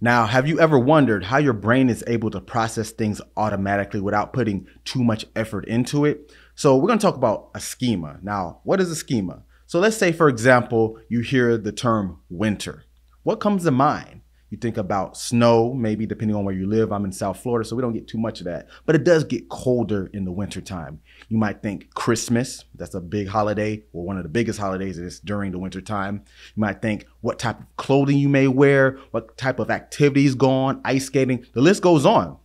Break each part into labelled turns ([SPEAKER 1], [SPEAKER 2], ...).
[SPEAKER 1] Now, have you ever wondered how your brain is able to process things automatically without putting too much effort into it? So, we're going to talk about a schema. Now, what is a schema? So, let's say, for example, you hear the term winter. What comes to mind? You think about snow, maybe depending on where you live. I'm in South Florida, so we don't get too much of that. But it does get colder in the wintertime. You might think Christmas, that's a big holiday, or one of the biggest holidays is during the wintertime. You might think what type of clothing you may wear, what type of activities go on, ice skating, the list goes on.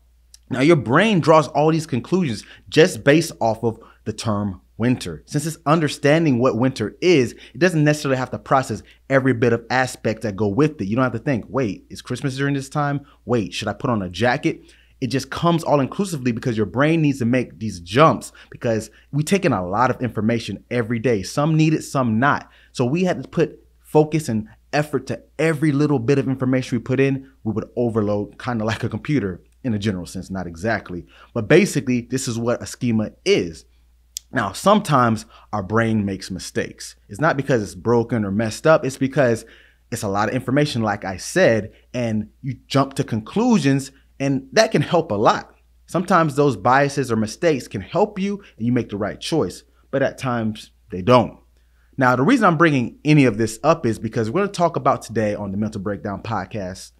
[SPEAKER 1] Now, your brain draws all these conclusions just based off of the term winter. Since it's understanding what winter is, it doesn't necessarily have to process every bit of aspect that go with it. You don't have to think, wait, is Christmas during this time? Wait, should I put on a jacket? It just comes all inclusively because your brain needs to make these jumps because we take in a lot of information every day. Some need it, some not. So we had to put focus and effort to every little bit of information we put in, we would overload kind of like a computer in a general sense, not exactly. But basically, this is what a schema is. Now, sometimes our brain makes mistakes. It's not because it's broken or messed up, it's because it's a lot of information, like I said, and you jump to conclusions, and that can help a lot. Sometimes those biases or mistakes can help you and you make the right choice, but at times they don't. Now, the reason I'm bringing any of this up is because we're going to talk about today on the Mental Breakdown podcast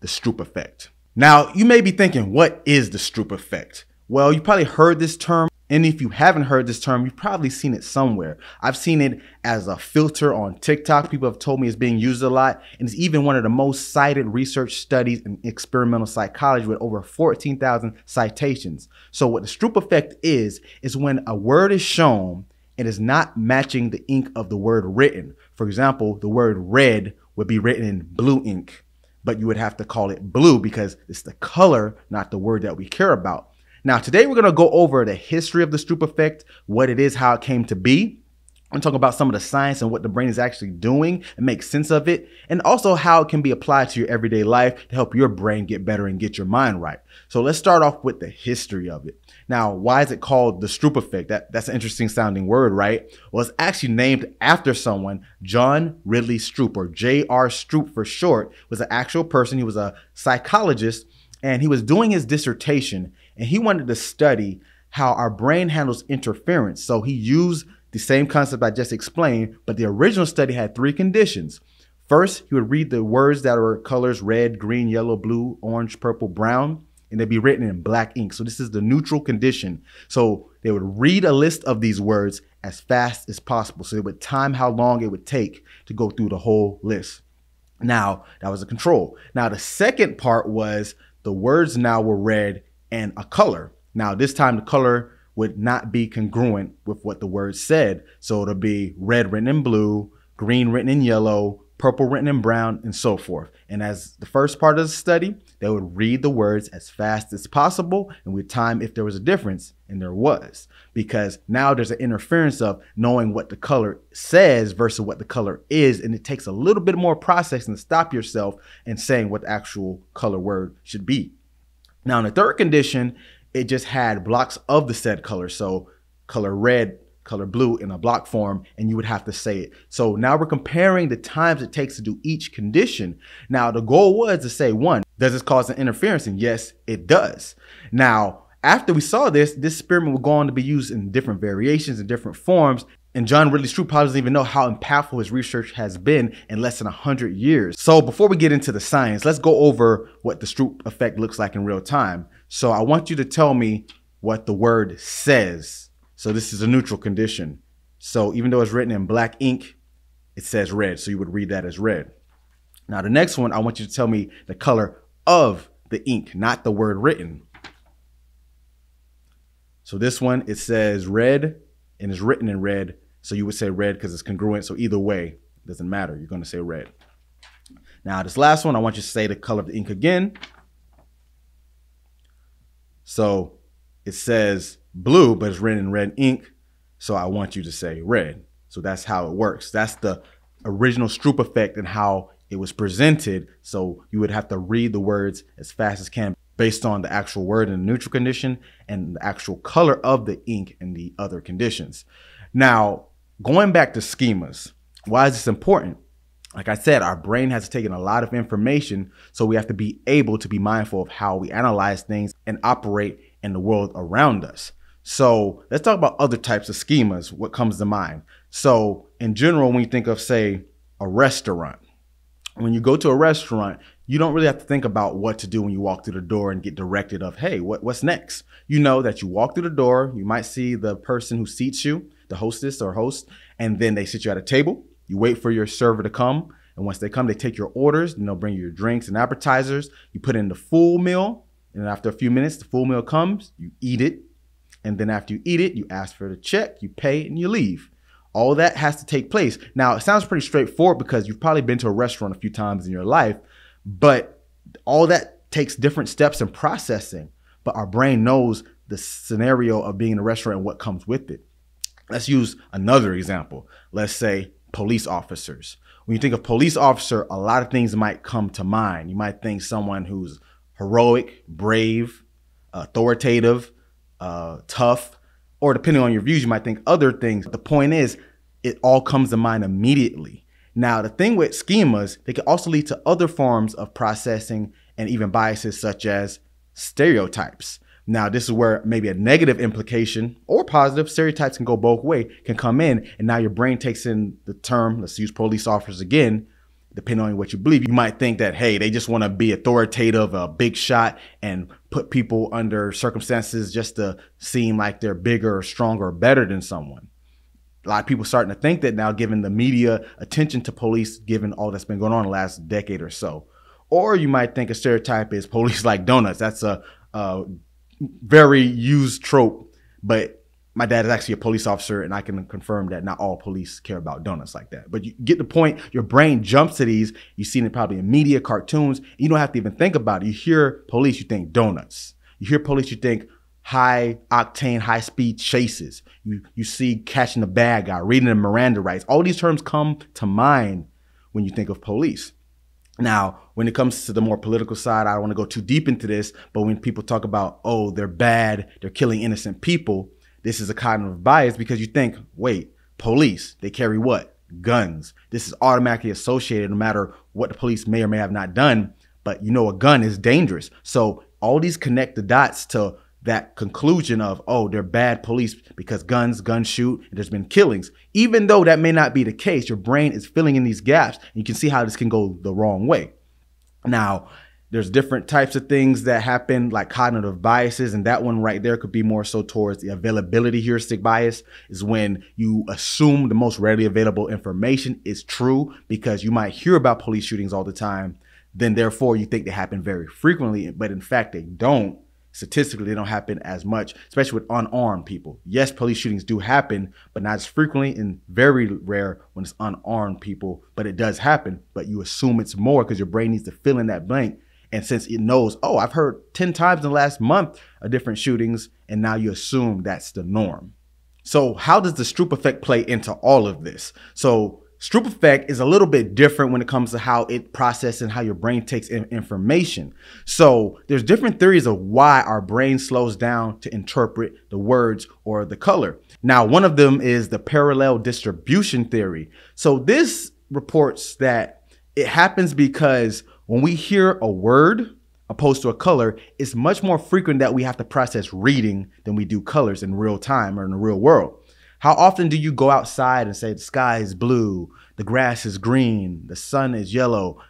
[SPEAKER 1] the Stroop effect. Now, you may be thinking, what is the Stroop effect? Well, you probably heard this term and if you haven't heard this term, you've probably seen it somewhere. I've seen it as a filter on TikTok. People have told me it's being used a lot. And it's even one of the most cited research studies in experimental psychology with over 14,000 citations. So, what the Stroop effect is, is when a word is shown and is not matching the ink of the word written. For example, the word red would be written in blue ink, but you would have to call it blue because it's the color, not the word that we care about. Now, today we're to go over the history of the Stroop effect, what it is, how it came to be. I'm talking about some of the science and what the brain is actually doing and make sense of it, and also how it can be applied to your everyday life to help your brain get better and get your mind right. So let's start off with the history of it. Now, why is it called the Stroop effect? That, that's an interesting sounding word, right? Well, it's actually named after someone, John Ridley Stroop, or J.R. Stroop for short, was an actual person. He was a psychologist, and he was doing his dissertation and he wanted to study how our brain handles interference. So he used the same concept I just explained, but the original study had three conditions. First, he would read the words that were colors red, green, yellow, blue, orange, purple, brown, and they'd be written in black ink. So this is the neutral condition. So they would read a list of these words as fast as possible. So they would time how long it would take to go through the whole list. Now, that was a control. Now, the second part was the words now were read and a color. Now, this time the color would not be congruent with what the word said. So it'll be red written in blue, green written in yellow, purple written in brown, and so forth. And as the first part of the study, they would read the words as fast as possible and with time if there was a difference, and there was. Because now there's an interference of knowing what the color says versus what the color is, and it takes a little bit more processing to stop yourself and saying what the actual color word should be. Now, in the third condition, it just had blocks of the said color. So color red, color blue in a block form, and you would have to say it. So now we're comparing the times it takes to do each condition. Now, the goal was to say, one, does this cause an interference? And yes, it does. Now, after we saw this, this experiment will go on to be used in different variations and different forms. And John Ridley Stroop probably doesn't even know how impactful his research has been in less than 100 years. So before we get into the science, let's go over what the Stroop effect looks like in real time. So I want you to tell me what the word says. So this is a neutral condition. So even though it's written in black ink, it says red. So you would read that as red. Now the next one, I want you to tell me the color of the ink, not the word written. So this one, it says red and is written in red so you would say red because it's congruent. So either way, doesn't matter. You're going to say red. Now, this last one, I want you to say the color of the ink again. So it says blue, but it's written in red ink. So I want you to say red. So that's how it works. That's the original Stroop effect and how it was presented. So you would have to read the words as fast as can based on the actual word in the neutral condition and the actual color of the ink in the other conditions. Now, going back to schemas, why is this important? Like I said, our brain has taken a lot of information, so we have to be able to be mindful of how we analyze things and operate in the world around us. So let's talk about other types of schemas. What comes to mind? So, in general, when you think of, say, a restaurant, when you go to a restaurant, you don't really have to think about what to do when you walk through the door and get directed of, hey, what, what's next? You know that you walk through the door, you might see the person who seats you, the hostess or host, and then they sit you at a table. You wait for your server to come. And once they come, they take your orders and they'll bring you your drinks and appetizers. You put in the full meal. And after a few minutes, the full meal comes, you eat it. And then after you eat it, you ask for the check, you pay, and you leave. All that has to take place. Now, it sounds pretty straightforward because you've probably been to a restaurant a few times in your life, but all that takes different steps in processing. But our brain knows the scenario of being in a restaurant and what comes with it. Let's use another example. Let's say police officers. When you think of police officer, a lot of things might come to mind. You might think someone who's heroic, brave, authoritative, uh, tough, or depending on your views, you might think other things. The point is, it all comes to mind immediately. Now, the thing with schemas, they can also lead to other forms of processing and even biases such as stereotypes. Now, this is where maybe a negative implication or positive stereotypes can go both way can come in, and now your brain takes in the term. Let's use police officers again. Depending on what you believe, you might think that hey, they just want to be authoritative, a big shot, and put people under circumstances just to seem like they're bigger, or stronger, or better than someone. A lot of people starting to think that now, given the media attention to police, given all that's been going on the last decade or so. Or you might think a stereotype is police like donuts. That's a, a very used trope, but my dad is actually a police officer, and I can confirm that not all police care about donuts like that. But you get the point. Your brain jumps to these. You've seen it probably in media, cartoons. You don't have to even think about it. You hear police, you think donuts. You hear police, you think high octane, high speed chases. You you see catching the bad guy, reading the Miranda rights. All these terms come to mind when you think of police. Now, when it comes to the more political side, I don't want to go too deep into this, but when people talk about, oh, they're bad, they're killing innocent people, this is a kind of bias because you think, wait, police, they carry what? Guns. This is automatically associated no matter what the police may or may have not done. But you know, a gun is dangerous. So all these connect the dots to that conclusion of, oh, they're bad police because guns, guns shoot, there's been killings. Even though that may not be the case, your brain is filling in these gaps. And you can see how this can go the wrong way. Now, there's different types of things that happen, like cognitive biases, and that one right there could be more so towards the availability heuristic bias, is when you assume the most readily available information is true because you might hear about police shootings all the time. Then, therefore, you think they happen very frequently, but in fact, they don't statistically they don't happen as much, especially with unarmed people. Yes, police shootings do happen, but not as frequently and very rare when it's unarmed people, but it does happen. But you assume it's more because your brain needs to fill in that blank. And since it knows, oh, I've heard 10 times in the last month of different shootings, and now you assume that's the norm. So, how does the Stroop effect play into all of this? So, Stroop effect is a little bit different when it comes to how it processes and how your brain takes in information. So there's different theories of why our brain slows down to interpret the words or the color. Now, one of them is the parallel distribution theory. So this reports that it happens because when we hear a word opposed to a color, it's much more frequent that we have to process reading than we do colors in real time or in the real world. How often do you go outside and say the sky is blue, the grass is green, the sun is yellow?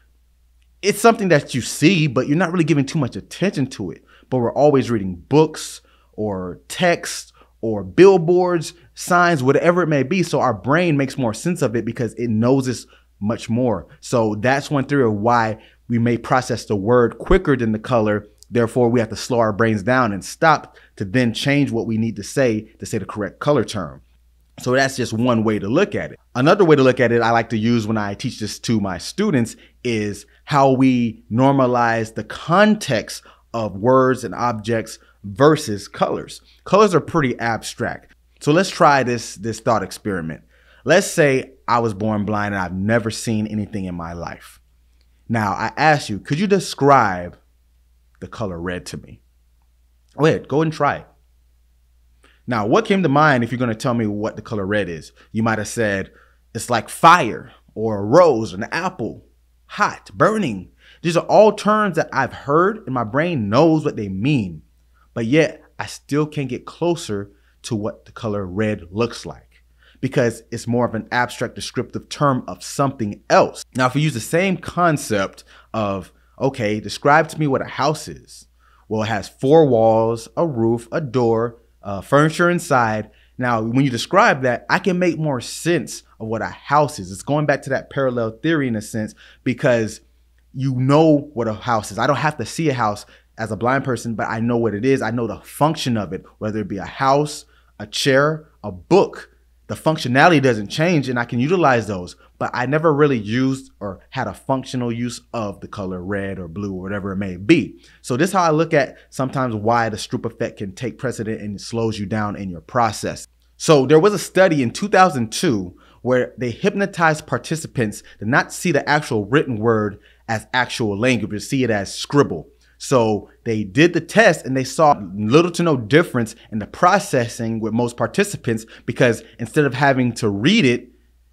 [SPEAKER 1] It's something that you see, but you're not really giving too much attention to it. But we're always reading books or text or billboards, signs, whatever it may be. So our brain makes more sense of it because it knows this much more. So that's one theory of why we may process the word quicker than the color. Therefore, we have to slow our brains down and stop to then change what we need to say to say the correct color term. So that's just one way to look at it. Another way to look at it I like to use when I teach this to my students is how we normalize the context of words and objects versus colors. Colors are pretty abstract. So let's try this this thought experiment. Let's say I was born blind and I've never seen anything in my life. Now, I ask you, could you describe the color red to me? Go ahead, go and try it. Now, what came to mind if you're going to tell me what the color red is? You might have said it's like fire or a rose, or an apple, hot, burning. These are all terms that I've heard and my brain knows what they mean. But yet I still can't get closer to what the color red looks like because it's more of an abstract descriptive term of something else. Now, if we use the same concept of, okay, describe to me what a house is. Well, it has four walls, a roof, a door, uh, furniture inside. Now, when you describe that, I can make more sense of what a house is. It's going back to that parallel theory in a sense because you know what a house is. I don't have to see a house as a blind person, but I know what it is. I know the function of it, whether it be a house, a chair, a book. The functionality doesn't change and I can utilize those, but I never really used or had a functional use of the color red or blue or whatever it may be. So this is how I look at sometimes why the Stroop effect can take precedent and slows you down in your process. So there was a study in 2002 where they hypnotized participants to not see the actual written word as actual language, but see it as scribble. So they did the test and they saw little to no difference in the processing with most participants because instead of having to read it,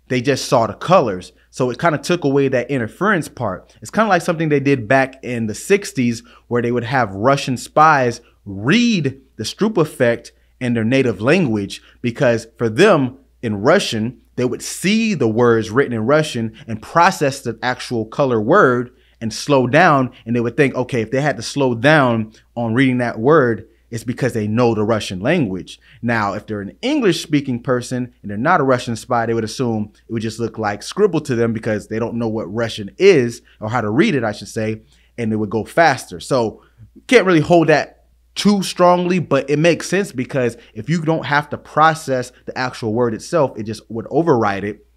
[SPEAKER 1] they just saw the colors. So it kind of took away that interference part. It's kind of like something they did back in the 60s where they would have Russian spies read the Stroop effect in their native language because for them in Russian, they would see the words written in Russian and process the actual color word and slow down and they would think, okay, if they had to slow down on reading that word, it's because they know the Russian language. Now, if they're an English speaking person and they're not a Russian spy, they would assume it would just look like scribble to them because they don't know what Russian is or how to read it, I should say, and it would go faster. So can't really hold that too strongly, but it makes sense because if you don't have to process the actual word itself, it just would override it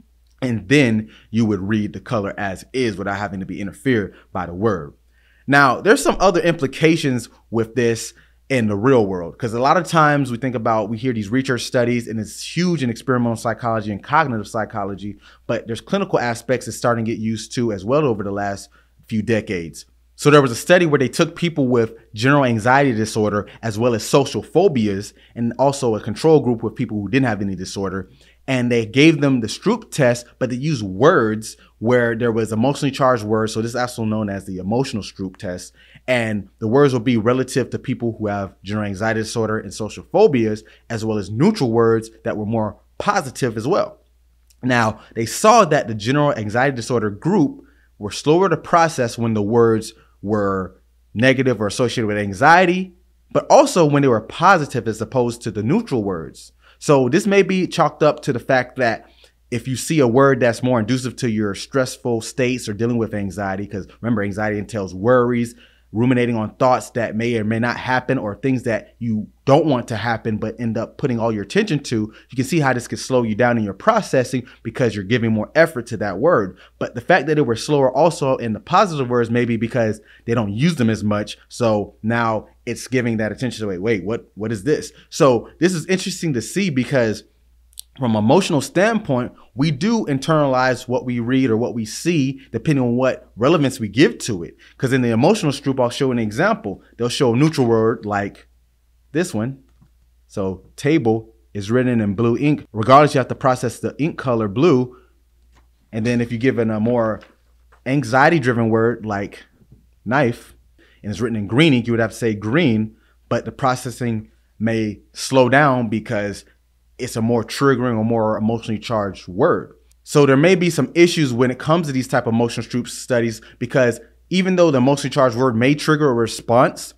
[SPEAKER 1] and then you would read the color as is without having to be interfered by the word. Now, there's some other implications with this in the real world because a lot of times we think about we hear these research studies and it's huge in experimental psychology and cognitive psychology but there's clinical aspects that's starting to get used to as well over the last few decades so there was a study where they took people with general anxiety disorder as well as social phobias and also a control group with people who didn't have any disorder and they gave them the Stroop test, but they used words where there was emotionally charged words. So this is also known as the emotional Stroop test. And the words will be relative to people who have general anxiety disorder and social phobias, as well as neutral words that were more positive as well. Now, they saw that the general anxiety disorder group were slower to process when the words were negative or associated with anxiety, but also when they were positive as opposed to the neutral words. So this may be chalked up to the fact that if you see a word that's more inducive to your stressful states or dealing with anxiety, because remember, anxiety entails worries, ruminating on thoughts that may or may not happen or things that you don't want to happen but end up putting all your attention to, you can see how this could slow you down in your processing because you're giving more effort to that word. But the fact that it were slower also in the positive words maybe because they don't use them as much. So now it's giving that attention to wait, wait, what what is this? So this is interesting to see because from an emotional standpoint, we do internalize what we read or what we see, depending on what relevance we give to it. Because in the emotional Stroop, I'll show an example. They'll show a neutral word like this one. So table is written in blue ink. Regardless, you have to process the ink color blue. And then if you give it a more anxiety-driven word like knife, and it's written in green ink, you would have to say green, but the processing may slow down because it's a more triggering or more emotionally charged word. So there may be some issues when it comes to these type of emotional studies because even though the emotionally charged word may trigger a response,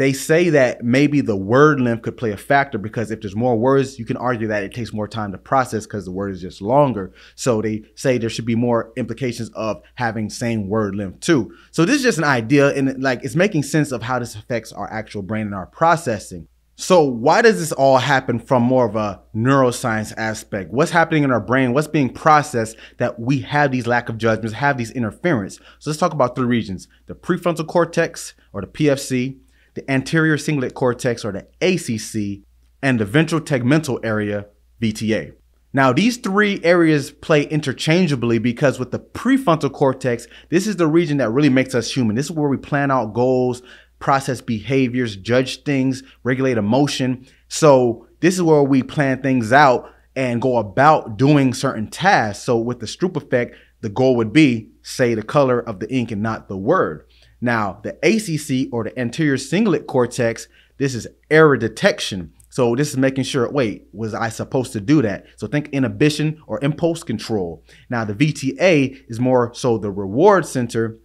[SPEAKER 1] they say that maybe the word length could play a factor because if there's more words, you can argue that it takes more time to process because the word is just longer. So they say there should be more implications of having same word length too. So this is just an idea and like it's making sense of how this affects our actual brain and our processing. So why does this all happen from more of a neuroscience aspect? What's happening in our brain? What's being processed that we have these lack of judgments, have these interference? So let's talk about three regions, the prefrontal cortex or the PFC, the anterior cingulate cortex or the ACC, and the ventral tegmental area, VTA. Now, these three areas play interchangeably because with the prefrontal cortex, this is the region that really makes us human. This is where we plan out goals, process behaviors, judge things, regulate emotion. So this is where we plan things out and go about doing certain tasks. So with the Stroop effect, the goal would be say the color of the ink and not the word. Now, the ACC or the anterior cingulate cortex, this is error detection. So this is making sure, wait, was I supposed to do that? So think inhibition or impulse control. Now the VTA is more so the reward center.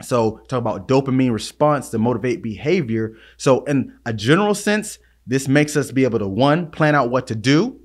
[SPEAKER 1] So talk about dopamine response to motivate behavior. So in a general sense, this makes us be able to one, plan out what to do,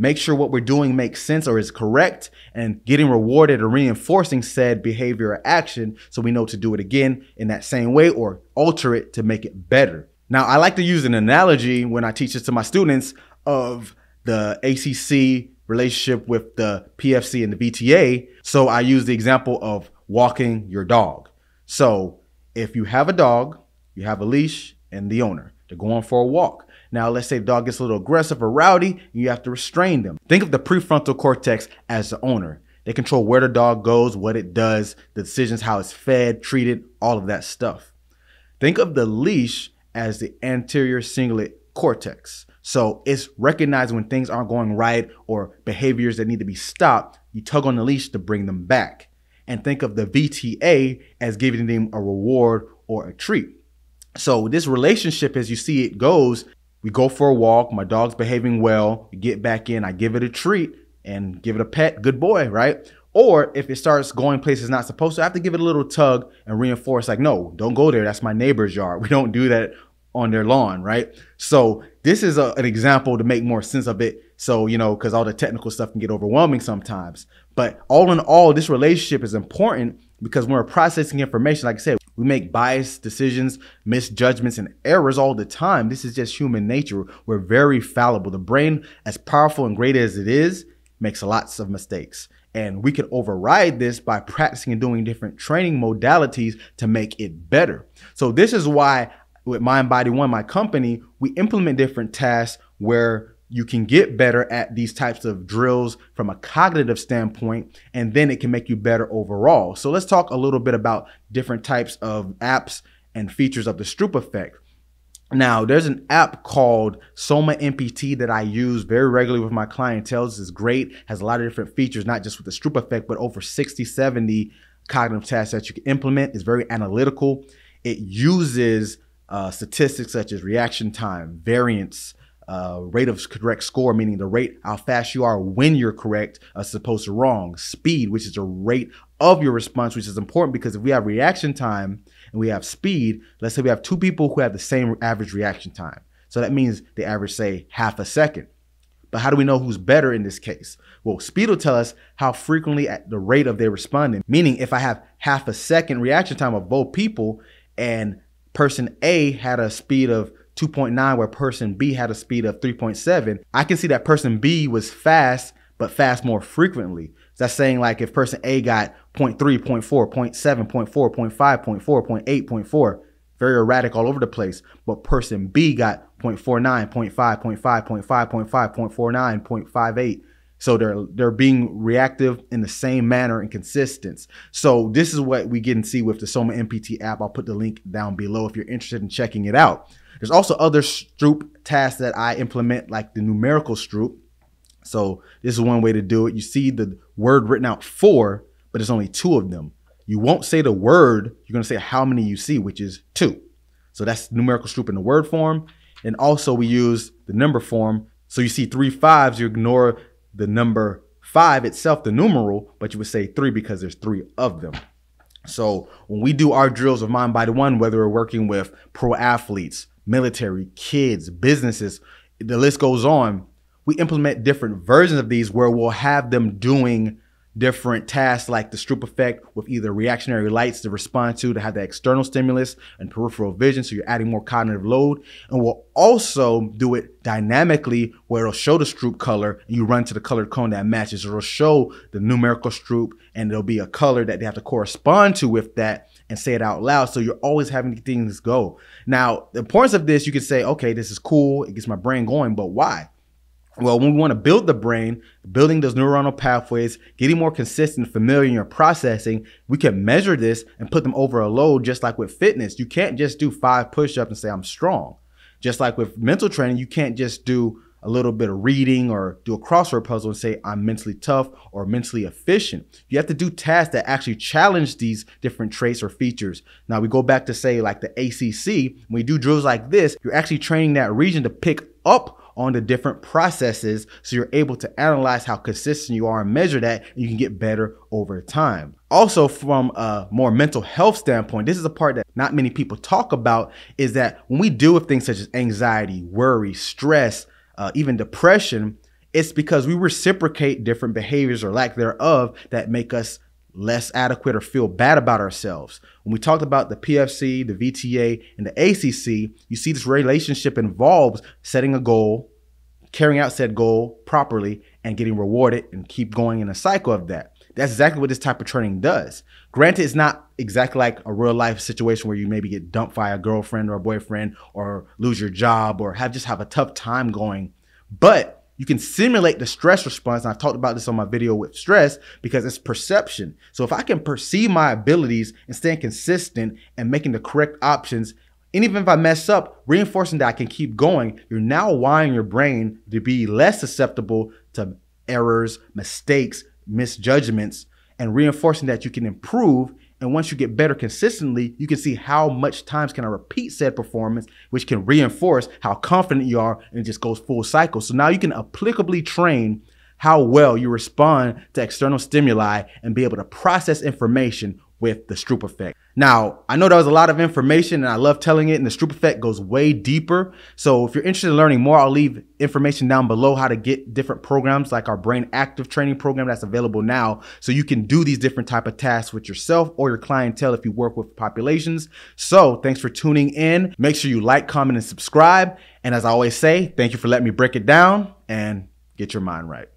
[SPEAKER 1] make sure what we're doing makes sense or is correct, and getting rewarded or reinforcing said behavior or action so we know to do it again in that same way or alter it to make it better. Now, I like to use an analogy when I teach this to my students of the ACC relationship with the PFC and the VTA. So I use the example of walking your dog. So if you have a dog, you have a leash and the owner, they're going for a walk. Now, let's say the dog gets a little aggressive or rowdy, you have to restrain them. Think of the prefrontal cortex as the owner. They control where the dog goes, what it does, the decisions, how it's fed, treated, all of that stuff. Think of the leash as the anterior cingulate cortex. So it's recognizing when things aren't going right or behaviors that need to be stopped, you tug on the leash to bring them back. And think of the VTA as giving them a reward or a treat. So this relationship, as you see it goes, we go for a walk, my dog's behaving well, we get back in, I give it a treat and give it a pet, good boy, right? Or if it starts going places not supposed to, I have to give it a little tug and reinforce, like, no, don't go there. That's my neighbor's yard. We don't do that on their lawn, right? So this is a, an example to make more sense of it. So, you know, because all the technical stuff can get overwhelming sometimes. But all in all, this relationship is important because when we're processing information, like I said, we make biased decisions, misjudgments, and errors all the time. This is just human nature. We're very fallible. The brain, as powerful and great as it is, makes lots of mistakes. And we can override this by practicing and doing different training modalities to make it better. So this is why with Mind Body One, my company, we implement different tasks where you can get better at these types of drills from a cognitive standpoint, and then it can make you better overall. So let's talk a little bit about different types of apps and features of the Stroop effect. Now, there's an app called Soma NPT that I use very regularly with my clientele. This is great, has a lot of different features, not just with the Stroop effect, but over 60, 70 cognitive tasks that you can implement. It's very analytical. It uses uh, statistics such as reaction time, variance, uh, rate of correct score, meaning the rate how fast you are when you're correct as opposed to wrong, speed, which is the rate of your response, which is important because if we have reaction time and we have speed, let's say we have two people who have the same average reaction time. So that means they average, say, half a second. But how do we know who's better in this case? Well, speed will tell us how frequently at the rate of their responding. Meaning, if I have half a second reaction time of both people and person A had a speed of 2.9 where person B had a speed of 3.7, I can see that person B was fast, but fast more frequently. That's saying like if person A got 0.3, 0.4, 0.7, 0.4, 0.5, 0.4, 0.8, 0.4, very erratic all over the place. But person B got 0.49, 0.5, 0.5, 0.5, 0.5, 0.49, 0.58. So they're they're being reactive in the same manner and consistent. So this is what we get and see with the Soma NPT app. I'll put the link down below if you're interested in checking it out. There's also other Stroop tasks that I implement, like the numerical Stroop. So this is one way to do it. You see the word written out four, but there's only two of them. You won't say the word, you're gonna say how many you see, which is two. So that's numerical Stroop in the word form. And also we use the number form. So you see three fives, you ignore the number five itself, the numeral, but you would say three because there's three of them. So when we do our drills of Mind Body One, whether we're working with pro athletes, military, kids, businesses, the list goes on. We implement different versions of these where we'll have them doing different tasks like the Stroop effect with either reactionary lights to respond to to have the external stimulus and peripheral vision. So you're adding more cognitive load. And we'll also do it dynamically where it'll show the Stroop color and you run to the colored cone that matches. It'll show the numerical Stroop and there'll be a color that they have to correspond to with that and say it out loud. So you're always having things go. Now, the importance of this, you could say, okay, this is cool. It gets my brain going, but why? Well, when we want to build the brain, building those neuronal pathways, getting more consistent, familiar in your processing, we can measure this and put them over a load just like with fitness. You can't just do five push-ups and say I'm strong. Just like with mental training, you can't just do a little bit of reading or do a crossword puzzle and say, I'm mentally tough or mentally efficient. You have to do tasks that actually challenge these different traits or features. Now, we go back to say, like the ACC, when you do drills like this, you're actually training that region to pick up on the different processes so you're able to analyze how consistent you are and measure that and you can get better over time. Also from a more mental health standpoint, this is a part that not many people talk about is that when we deal with things such as anxiety, worry, stress, uh, even depression, it's because we reciprocate different behaviors or lack thereof that make us less adequate or feel bad about ourselves. When we talked about the PFC, the VTA, and the ACC, you see this relationship involves setting a goal, carrying out said goal properly, and getting rewarded and keep going in a cycle of that. That's exactly what this type of training does. Granted, it's not exactly like a real life situation where you maybe get dumped by a girlfriend or a boyfriend or lose your job or have just have a tough time going. But you can simulate the stress response. And I've talked about this on my video with stress because it's perception. So if I can perceive my abilities and staying consistent and making the correct options, and even if I mess up, reinforcing that I can keep going, you're now wiring your brain to be less susceptible to errors, mistakes, misjudgments and reinforcing that you can improve. And once you get better consistently, you can see how much times can I repeat said performance, which can reinforce how confident you are and it just goes full cycle. So now you can applicably train how well you respond to external stimuli and be able to process information with the Stroop effect. Now, I know that was a lot of information and I love telling it, and the Stroop effect goes way deeper. So, if you're interested in learning more, I'll leave information down below how to get different programs like our Brain Active training program that's available now. So, you can do these different type of tasks with yourself or your clientele if you work with populations. So, thanks for tuning in. Make sure you like, comment, and subscribe. And as I always say, thank you for letting me break it down and get your mind right.